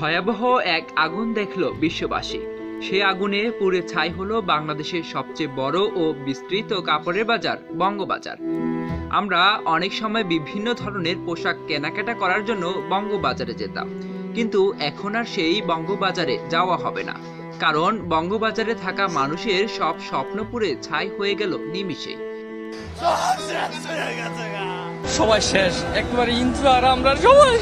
ভয়াবহ এক আগুন দেখল বিশ্ববাসী। সেই আগুনে পুড়ে ছাই হলো বাংলাদেশের সবচেয়ে বড় ও বিস্তৃত কাপড়ের বাজার, বঙ্গবাজার। আমরা অনেক সময় বিভিন্ন ধরনের পোশাক কেনাকাটা করার জন্য বঙ্গবাজারে যেতাম। কিন্তু এখন আর সেই বঙ্গবাজারে যাওয়া হবে না। কারণ বঙ্গবাজারে থাকা মানুষের সব স্বপ্ন পুড়ে ছাই হয়ে গেল নিমিষে। সবাই শেষ, একবারে ইন্দ্র আর আমরা সবাই।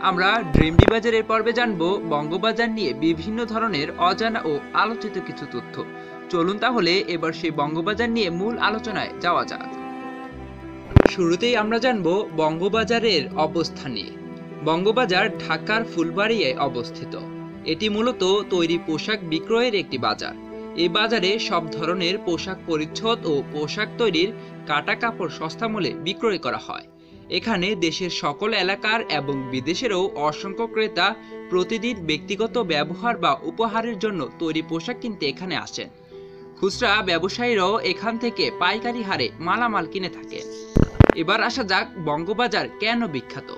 আমরা ড্রিমডি বাজারের পর্বে জানব বঙ্গবাজার নিয়ে বিভিন্ন ধরনের অজানা ও আলোচিত কিছু তথ্য। চলুন তাহলে এবার সেই বঙ্গবাজার নিয়ে মূল আলোচনায় যাওয়া যাক। শুরুতেই আমরা জানব বঙ্গবাজারের অবস্থান নিয়ে। বঙ্গবাজার ঢাকার ফুলবাড়িয়ায় অবস্থিত। এটি মূলত তৈরি পোশাক বিক্রয়ের একটি বাজার। এই বাজারে সব ধরনের পোশাক পরিচ্ছদ ও পোশাক তৈরির কাটা কাপড় সস্তা মূল্যে বিক্রয় করা হয়। এখানে দেশের সকল এলাকার এবং বিদেশেরও অসংখ্য ক্রেতা প্রতিদিন ব্যক্তিগত ব্যবহার বা উপহারের জন্য তৈরি পোশাক কিনতে এখানে আসেন। খুচরা ব্যবসায়ীরাও এখান থেকে পাইকারি হারে মালামাল কিনে থাকে এবার আসা যাক বঙ্গবাজার কেন বিখ্যাত।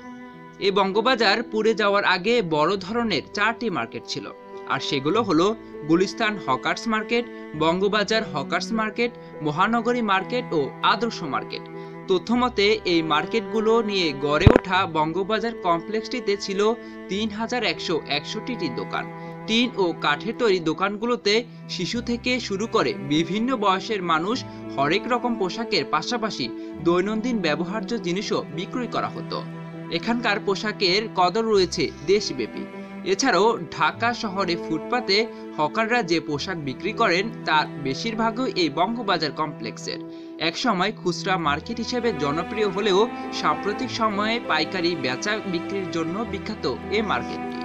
এই বঙ্গবাজার পুড়ে যাওয়ার আগে বড় ধরনের চারটি মার্কেট ছিল। আর সেগুলো হলো Gulistan hawkers market, Bangabazar hawkers market, Mohanagori market ও আদর্শ মার্কেট। তথ্যমতে, এই মার্কেটগুলো নিয়ে গড়ে ওঠা বঙ্গবাজার কমপ্লেক্সটিতে ছিল তিন হাজার একশো একষট্টিটি দোকান। টিন ও কাঠের তৈরি দোকানগুলোতে শিশু থেকে শুরু করে বিভিন্ন বয়সের মানুষ হরেক রকম পোশাকের পাশাপাশি দৈনন্দিন ব্যবহার্য জিনিসও বিক্রয় করা হতো। এখানকার পোশাকের কদর রয়েছে দেশব্যাপী। এছাড়াও ঢাকা শহরে ফুটপাতে হকাররা যে পোশাক বিক্রি করেন, তার বেশিরভাগই এই বঙ্গবাজার কমপ্লেক্সের। একসময় খুচরা মার্কেট হিসেবে জনপ্রিয় হলেও সাম্প্রতিক সময়ে পাইকারি বেচা বিক্রির জন্য বিখ্যাত এই মার্কেটটি।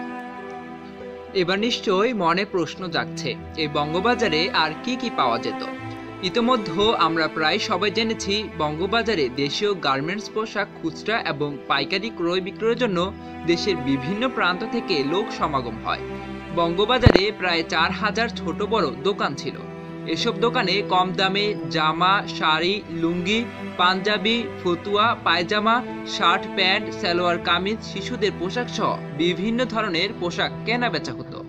এবার নিশ্চয়ই মনে প্রশ্ন জাগছে এই বঙ্গবাজারে আর কি কি পাওয়া যেত? ইতোমধ্যে আমরা প্রায় সবাই জেনেছি বঙ্গবাজারে দেশীয় গার্মেন্টস পোশাক, খুচরা এবং পাইকারি ক্রয় বিক্রয়ের জন্য দেশের বিভিন্ন প্রান্ত থেকে লোক সমাগম হয়। বঙ্গবাজারে প্রায় চার হাজার ছোট বড় দোকান ছিল। এসব দোকানে কম দামে জামা, sari, lungi, panjabi, fatua, pyjama, shirt, pant, salwar kameez, শিশুদের পোশাক সহ বিভিন্ন ধরনের পোশাক কেনা বেচা হতো।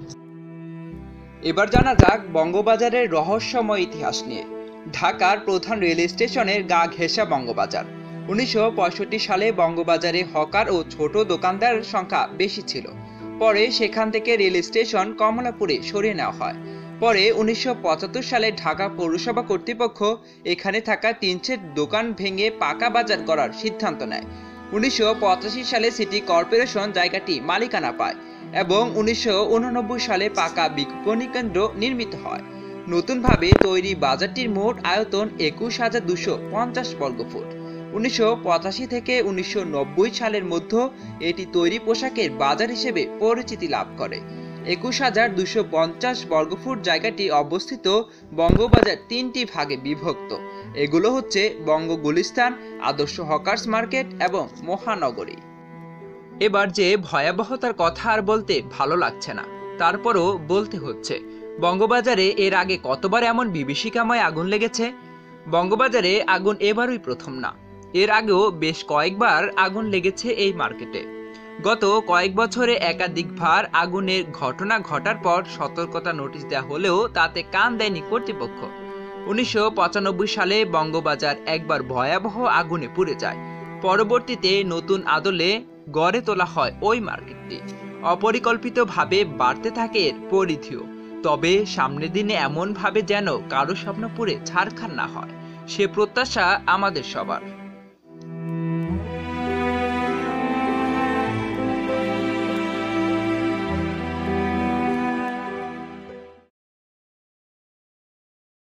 এবার জানা যাক বঙ্গবাজারের রহস্যময় ইতিহাস নিয়ে। ঢাকার প্রধান রেল স্টেশনের গা ঘেঁষা বঙ্গবাজার। উনিশশো সালে বঙ্গবাজারে হকার ও ছোট দোকানদারের সংখ্যা বেশি ছিল। পরে সেখান থেকে রেল স্টেশন কমলাপুরে সরিয়ে নেওয়া হয়। পরে উনিশশো সালে ঢাকা পৌরসভা কর্তৃপক্ষ এখানে থাকা তিন সেট দোকান ভেঙে পাকা বাজার করার সিদ্ধান্ত নেয়। উনিশশো পঁচাশি সালে সিটি কর্পোরেশন জায়গাটি মালিকানা পায় এবং উনিশশো উননব্বই সালে পাকা বিপণী কেন্দ্র নির্মিত হয়। নতুনভাবে তৈরি বাজারটির মোট আয়তন একুশ হাজার দুশো পঞ্চাশ বর্গফুট। উনিশশো পঁচাশি থেকে উনিশশো নব্বই সালের মধ্যে এটি তৈরি পোশাকের বাজার হিসেবে পরিচিতি লাভ করে। একুশ হাজার দুশো পঞ্চাশ বর্গফুট জায়গাটি অবস্থিত বঙ্গবাজার তিনটি ভাগে বিভক্ত। এগুলো হচ্ছে বঙ্গ গুলিস্তান আদর্শ হকার্স মার্কেট এবং মহানগরী। এবার যে ভয়াবহতার কথা আর বলতে ভালো লাগছে না, তারপরও বলতে হচ্ছে বঙ্গবাজারে এর আগে কতবার এমন বিভীষিকাময় আগুন লেগেছে? বঙ্গবাজারে আগুন এবারই প্রথম না। এর আগেও বেশ কয়েকবার আগুন লেগেছে এই মার্কেটে। গত কয়েক বছরে একাধিকবার আগুনের ঘটনা ঘটার পর সতর্কতা নোটিশ দেওয়া হলেও তাতে কান দেয়নি কর্তৃপক্ষ। উনিশশো পঁচানব্বই সালে বঙ্গবাজার একবার ভয়াবহ আগুনে পুড়ে যায়। পরবর্তীতে নতুন আদলে গড়ে তোলা হয় ওই মার্কেটটি। অপরিকল্পিতভাবে বাড়তে থাকে এর পরিধিও। তবে সামনের দিনে এমনভাবে যেন কারও স্বপ্ন পুরে ছাড়খান না হয়। সে প্রত্যাশা আমাদের সবার।